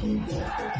Yeah.